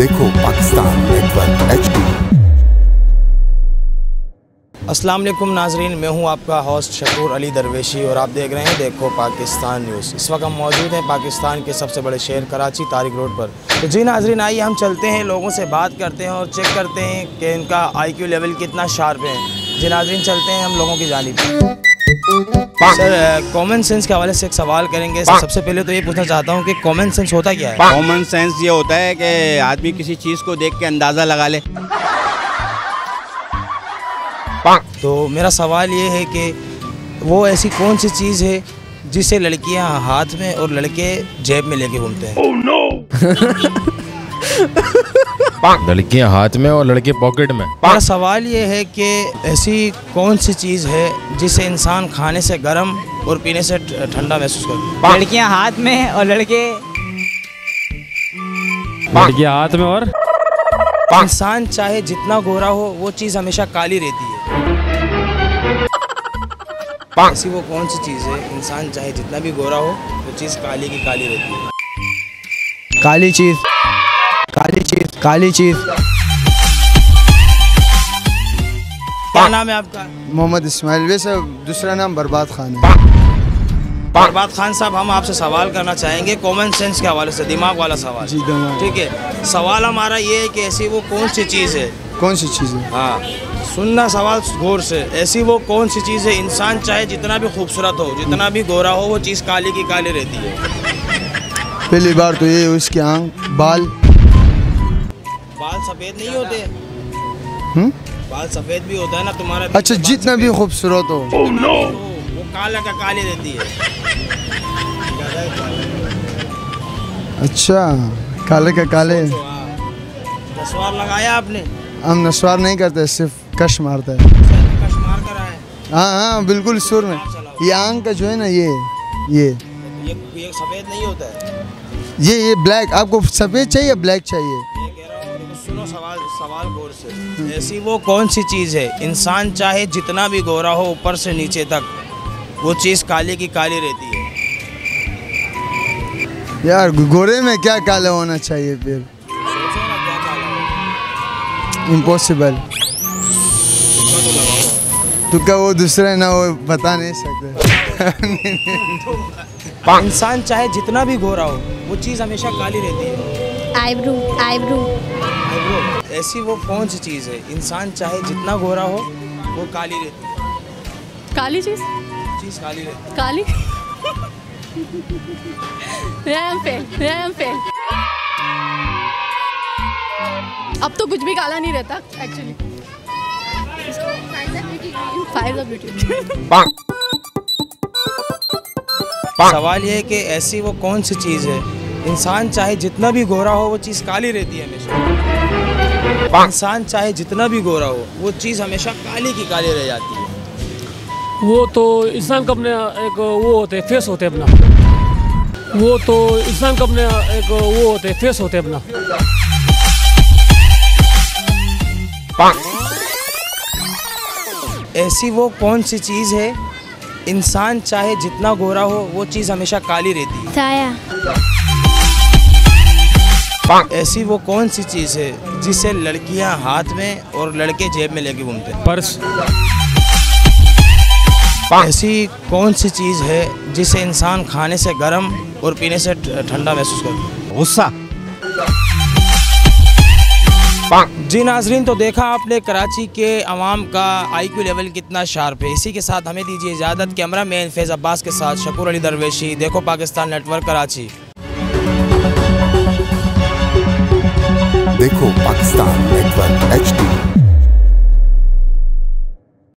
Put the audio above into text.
देखो Pakistan network H अस्सलाम वालेकुम नाजरीन, मैं हूँ आपका होस्ट शकूर अली दरवेशी और आप देख रहे हैं देखो पाकिस्तान न्यूज़। इस वक्त हम मौजूद हैं पाकिस्तान के सबसे बड़े शहर कराची तारिक रोड पर। तो जी नाजरीन, आइए हम चलते हैं, लोगों से बात करते हैं और चेक करते हैं कि इनका आईक्यू लेवल कितना शार्प है। जी नाजरीन, चलते हैं हम लोगों की जानिब। सर कॉमन सेंस के हवाले से एक सवाल करेंगे। सर, सबसे पहले तो ये पूछना चाहता हूँ कि कॉमन सेंस होता क्या है? कॉमन सेंस ये होता है कि आदमी किसी चीज़ को देख के अंदाज़ा लगा ले। तो मेरा सवाल ये है कि वो ऐसी कौन सी चीज़ है जिसे लड़कियाँ हाथ में और लड़के जेब में लेके घूमते हैं? लड़कियाँ हाथ में और लड़के पॉकेट में। मेरा सवाल ये है कि ऐसी कौन सी चीज़ है जिसे इंसान खाने से गर्म और पीने से ठंडा महसूस करता है? लड़कियाँ हाथ में और लड़के लड़कियाँ हाथ में और? इंसान चाहे जितना गोरा हो वो चीज़ हमेशा काली रहती है। ऐसी वो कौन सी चीज़ है इंसान चाहे जितना भी गोरा हो वो चीज़ काली की काली रहती है। काली चीज़। काली चीज़ क्या नाम है आपका? मोहम्मद इस्माइल वैसे दूसरा नाम बर्बाद खान है। बरबाद खान साहब हम आपसे सवाल करना चाहेंगे कॉमन सेंस के हवाले से दिमाग वाला सवाल। जी दिमाग। ठीक है? सवाल हमारा ये है कि ऐसी वो कौन सी चीज़ है? कौन सी चीज़ है? हाँ। सुनना सवाल गौर से ऐसी वो कौन सी चीज़ है इंसान चाहे जितना भी खूबसूरत हो जितना भी गोरा हो वो चीज़ काली की काली रहती है। पहली बार तो ये उसकी आँख बाल बाल सफ़ेद नहीं होते। हम्म? बाल सफ़ेद भी होता है ना तुम्हारा अच्छा जितना भी खूबसूरत हो। जितना भी हो, वो काला का काली रहती है। अच्छा काले का काले। तो, हाँ। लगाया आपने? हम नस्वार नहीं करते सिर्फ़ कश मारते हैं। कश मार कर आए। हाँ हाँ बिल्कुल सुर में। ये आँख का जो है ना ये ये। ये ये सफ़ेद नहीं होता है। ये ये ब्लैक आपको सफ़ेद चाहिए या ब्लैक चाहिए? सवाल गौर से। ऐसी वो कौन सी चीज़ है? इंसान चाहे जितना भी गोरा हो ऊपर से नीचे तक वो चीज़ काली की काली रहती है। यार गोरे में क्या काला होना चाहिए फिर। इम्पॉसिबल तो क्या वो दूसरा ना वो बता नहीं सकते? इंसान चाहे जितना भी गोरा हो वो चीज़ हमेशा काली रहती है। आईब्रो आईब्रो आईब्रो ऐसी वो कौन सी चीज़ है? इंसान चाहे जितना गोरा हो वो काली रहती है। काली चीज़? चीज़ काली रहती काली? RAM fail RAM fail. अब तो कुछ भी काला नहीं रहता एक्चुअली फाइव ब्यूटी सवाल ये है कि ऐसी वो कौन सी चीज़ है इंसान चाहे जितना भी गोरा हो वो चीज़ काली रहती है हमेशा। इंसान चाहे जितना भी गोरा हो वो चीज़ हमेशा काली की काली रह जाती है। वो तो इंसान का अपने एक वो होते हैं फेस होते हैं अपना। वो तो इंसान का अपने एक वो होते हैं फेस होते हैं अपना। ऐसी वो कौन सी चीज़ है इंसान चाहे जितना गोरा हो वो चीज़ हमेशा काली रहती साया। है ऐसी वो कौन सी चीज़ है जिसे लड़कियाँ हाथ में और लड़के जेब में लेके घूमते हैं? पर्स। ऐसी कौन सी चीज़ है जिसे इंसान खाने से गर्म और पीने से ठंडा महसूस करता है? गुस्सा। जी नाजरीन तो देखा आपने कराची के अवाम का आईक्यू लेवल कितना शार्प है। इसी के साथ हमें दीजिए इजाज़त। कैमरा मैन फैज़ अब्बास के साथ शकूर अली दरवेशी। देखो पाकिस्तान नेटवर्क कराची। देखो पाकिस्तान नेटवर्क एच